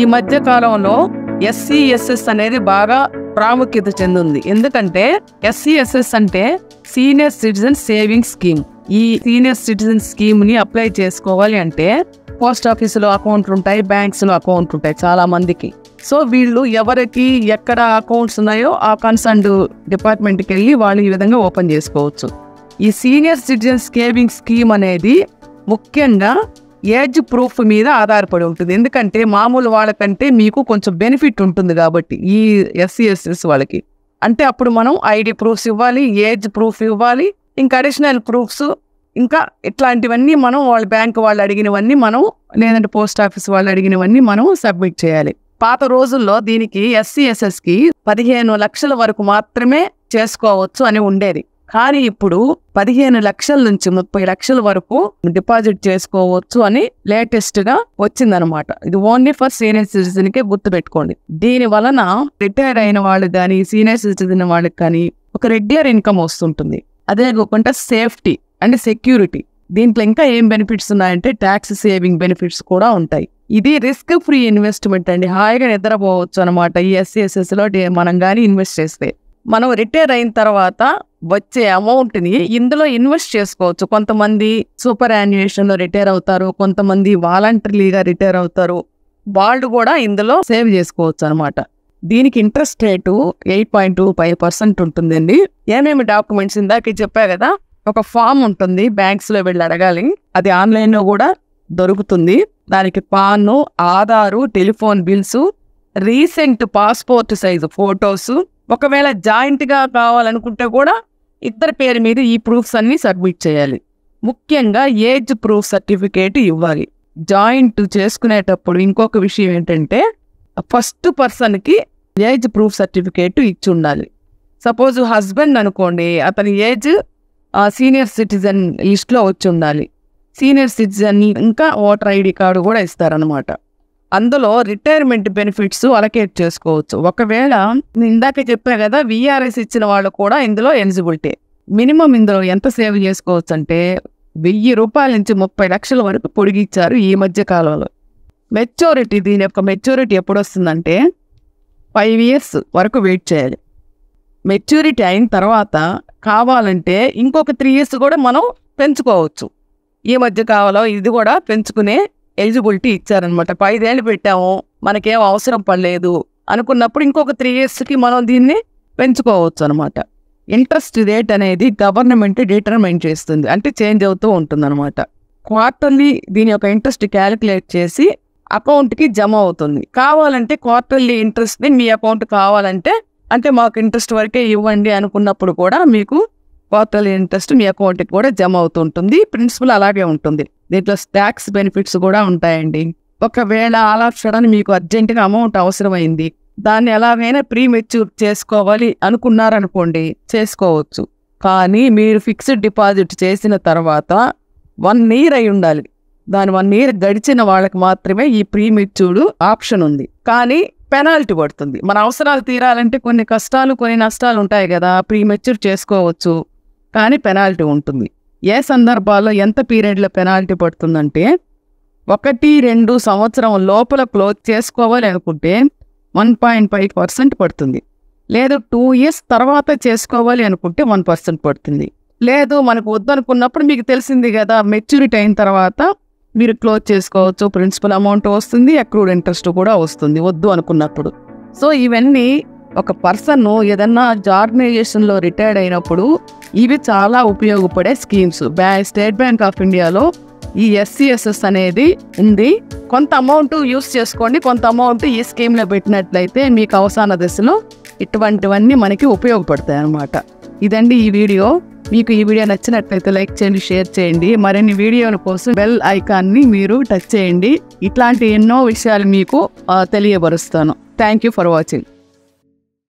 ఈ మధ్య కాలంలో ఎస్సీఎస్ఎస్ అనేది బాగా ప్రాముఖ్యత చెందింది. ఎందుకంటే ఎస్సీఎస్ఎస్ అంటే సీనియర్ సిటిజన్ సేవింగ్ స్కీమ్. ఈ సీనియర్ సిటిజన్ స్కీమ్ని అప్లై చేసుకోవాలి అంటే పోస్ట్ ఆఫీసులో అకౌంట్లు ఉంటాయి బ్యాంక్స్లో అకౌంట్ ఉంటాయి చాలా మందికి. సో వీళ్ళు ఎవరికి ఎక్కడ అకౌంట్స్ ఉన్నాయో ఆ కన్సర్న్ డిపార్ట్మెంట్కి వెళ్ళి వాళ్ళు ఈ విధంగా ఓపెన్ చేసుకోవచ్చు. ఈ సీనియర్ సిటిజన్ సేవింగ్ స్కీమ్ అనేది ముఖ్యంగా ఏజ్ ప్రూఫ్ మీద ఆధారపడి ఉంటుంది. ఎందుకంటే మామూలు వాళ్ళకంటే మీకు కొంచెం బెనిఫిట్ ఉంటుంది కాబట్టి ఈ ఎస్సీఎస్ఎస్ వాళ్ళకి. అంటే అప్పుడు మనం ఐడి ప్రూఫ్స్ ఇవ్వాలి ఏజ్ ప్రూఫ్ ఇవ్వాలి ఇంకా అడిషనల్ ప్రూఫ్స్ ఇంకా ఇట్లాంటివన్నీ మనం వాళ్ళ బ్యాంక్ వాళ్ళు అడిగినవన్నీ మనం లేదంటే పోస్ట్ ఆఫీస్ వాళ్ళు అడిగినవన్నీ మనం సబ్మిట్ చేయాలి. పాత రోజుల్లో దీనికి ఎస్సీఎస్ఎస్కి పదిహేను లక్షల వరకు మాత్రమే చేసుకోవచ్చు అని ఉండేది. కానీ ఇప్పుడు పదిహేను లక్షల నుంచి ముప్పై లక్షల వరకు డిపాజిట్ చేసుకోవచ్చు అని లేటెస్ట్గా వచ్చిందనమాట ఇది ఓన్లీ ఫర్ సీనియర్ సిటిజన్ కే గుర్తు పెట్టుకోండి దీని వలన రిటైర్ అయిన వాళ్ళు కానీ సీనియర్ సిటిజన్ వాళ్ళకి కానీ ఒక రెగ్యులర్ ఇన్కమ్ వస్తుంటుంది. అదే కాకుండా సేఫ్టీ అండ్ సెక్యూరిటీ. దీంట్లో ఇంకా ఏం బెనిఫిట్స్ ఉన్నాయంటే ట్యాక్స్ సేవింగ్ బెనిఫిట్స్ కూడా ఉంటాయి. ఇది రిస్క్ ఫ్రీ ఇన్వెస్ట్మెంట్ అండి. హాయిగా నిద్రపోవచ్చు అనమాట ఈ ఎస్సీఎస్ఎస్లో మనం కానీ ఇన్వెస్ట్ చేస్తే. మనం రిటైర్ అయిన తర్వాత వచ్చే అమౌంట్ని ఇందులో ఇన్వెస్ట్ చేసుకోవచ్చు. కొంతమంది సూపర్ యాన్యుయేషన్లో రిటైర్ అవుతారు కొంతమంది వాలంటరీగా రిటైర్ అవుతారు. వాళ్ళు కూడా ఇందులో సేవ్ చేసుకోవచ్చు అనమాట దీనికి interest rate eight point two five percent ఉంటుందండి. ఏమేమి డాక్యుమెంట్స్ ఇందాక చెప్పా కదా ఒక ఫామ్ ఉంటుంది బ్యాంక్స్లో వెళ్ళి అడగాలి. అది ఆన్లైన్లో కూడా దొరుకుతుంది. దానికి PAN Aadhaar telephone bills recent passport size photos. ఒకవేళ జాయింట్గా కావాలనుకుంటే కూడా ఇద్దరి పేరు మీద ఈ ప్రూఫ్స్ అన్ని సబ్మిట్ చేయాలి. ముఖ్యంగా ఏజ్ ప్రూఫ్ సర్టిఫికేట్ ఇవ్వాలి. జాయింట్ చేసుకునేటప్పుడు ఇంకొక విషయం ఏంటంటే ఫస్ట్ పర్సన్కి ఏజ్ ప్రూఫ్ సర్టిఫికేట్ ఇచ్చి ఉండాలి. సపోజ్ హస్బెండ్ అనుకోండి అతని ఏజ్ సీనియర్ సిటిజన్ లిస్ట్లో వచ్చి ఉండాలి. సీనియర్ సిటిజన్ ఇంకా ఓటర్ ఐడి కార్డు కూడా ఇస్తారనమాట అందులో రిటైర్మెంట్ బెనిఫిట్స్ అలకేట్ చేసుకోవచ్చు. ఒకవేళ నేను ఇందాక చెప్పా కదా విఆర్ఎస్ ఇచ్చిన వాళ్ళు కూడా ఇందులో ఎలిజిబిలిటీ మినిమం ఇందులో ఎంత సేవ్ చేసుకోవచ్చు అంటే వెయ్యి రూపాయల నుంచి ముప్పై లక్షల వరకు పొడిగిచ్చారు ఈ మధ్య కాలంలో. మెచ్యూరిటీ దీని యొక్క మెచ్యూరిటీ ఎప్పుడు వస్తుందంటే ఫైవ్ ఇయర్స్ వరకు వెయిట్ చేయాలి. మెచ్యూరిటీ అయిన తర్వాత కావాలంటే ఇంకొక త్రీ ఇయర్స్ కూడా మనం పెంచుకోవచ్చు. ఈ మధ్య కావాలో ఇది కూడా పెంచుకునే ఎలిజిబిలిటీ ఇచ్చారనమాట ఐదేళ్ళు పెట్టాము మనకేం అవసరం పడలేదు. అనుకున్నప్పుడు ఇంకొక త్రీ ఇయర్స్కి మనం దీన్ని పెంచుకోవచ్చు అనమాట ఇంట్రెస్ట్ రేట్ అనేది గవర్నమెంట్ డిటర్మైన్ చేస్తుంది. అంటే చేంజ్ అవుతూ ఉంటుంది అనమాట క్వార్టర్లీ దీని యొక్క ఇంట్రెస్ట్ క్యాలిక్యులేట్ చేసి అకౌంట్కి జమ అవుతుంది. కావాలంటే క్వార్టర్లీ ఇంట్రెస్ట్ని మీ అకౌంట్ కావాలంటే అంటే మాకు ఇంట్రెస్ట్ వరకే ఇవ్వండి అనుకున్నప్పుడు కూడా మీకు క్వార్టర్లీ ఇంట్రెస్ట్ మీ అకౌంట్కి కూడా జమ అవుతుంటుంది. ప్రిన్సిపల్ అలాగే ఉంటుంది. దీంట్లో ట్యాక్స్ బెనిఫిట్స్ కూడా ఉంటాయండి. ఒకవేళ అలా సడన్ మీకు అర్జెంటుగా అమౌంట్ అవసరమైంది దాన్ని ఎలాగైనా ప్రీ మెచ్యూర్ చేసుకోవాలి అనుకున్నారనుకోండి చేసుకోవచ్చు. కానీ మీరు ఫిక్స్డ్ డిపాజిట్ చేసిన తర్వాత వన్ ఇయర్ అయి ఉండాలి. దాని వన్ ఇయర్ గడిచిన వాళ్ళకి మాత్రమే ఈ ప్రీ మెచ్యూర్డ్ ఆప్షన్ ఉంది. కానీ పెనాల్టీ పడుతుంది. మన అవసరాలు తీరాలంటే కొన్ని కష్టాలు కొన్ని నష్టాలు ఉంటాయి కదా ప్రీ మెచ్యూర్ చేసుకోవచ్చు. కానీ పెనాల్టీ ఉంటుంది. ఏ సందర్భాల్లో ఎంత పీరియడ్లో పెనాల్టీ పడుతుందంటే ఒకటి రెండు సంవత్సరం లోపల క్లోజ్ చేసుకోవాలి అనుకుంటే వన్ పాయింట్ ఫైవ్ పర్సెంట్ పడుతుంది. లేదు టూ ఇయర్స్ తర్వాత చేసుకోవాలి అనుకుంటే వన్ పర్సెంట్ పడుతుంది. లేదు మనకు వద్దనుకున్నప్పుడు మీకు తెలిసింది కదా మెచ్యూరిటీ అయిన తర్వాత మీరు క్లోజ్ చేసుకోవచ్చు ప్రిన్సిపల్ అమౌంట్ వస్తుంది అక్రూడ్ ఇంట్రెస్ట్ కూడా వస్తుంది వద్దు అనుకున్నప్పుడు. సో ఇవన్నీ ఒక పర్సన్ ఏదన్నా ఆర్గనైజేషన్లో రిటైర్డ్ అయినప్పుడు ఇవి చాలా ఉపయోగపడే స్కీమ్స్. బ్యా స్టేట్ బ్యాంక్ ఆఫ్ ఇండియాలో ఈ ఎస్సీఎస్ఎస్ అనేది ఉంది. కొంత అమౌంట్ యూస్ చేసుకోండి. కొంత అమౌంట్ ఈ స్కీమ్లో పెట్టినట్లయితే మీకు అవసాన దశలో ఇటువంటివన్నీ మనకి ఉపయోగపడతాయి అన్నమాట ఇదండి ఈ వీడియో. మీకు ఈ వీడియో నచ్చినట్లయితే లైక్ చేయండి షేర్ చేయండి. మరిన్ని వీడియోల కోసం బెల్ ఐకాన్ని మీరు టచ్ చేయండి. ఇట్లాంటి ఎన్నో విషయాలు మీకు తెలియబరుస్తాను తెలియపరుస్తాను. Thank you for watching.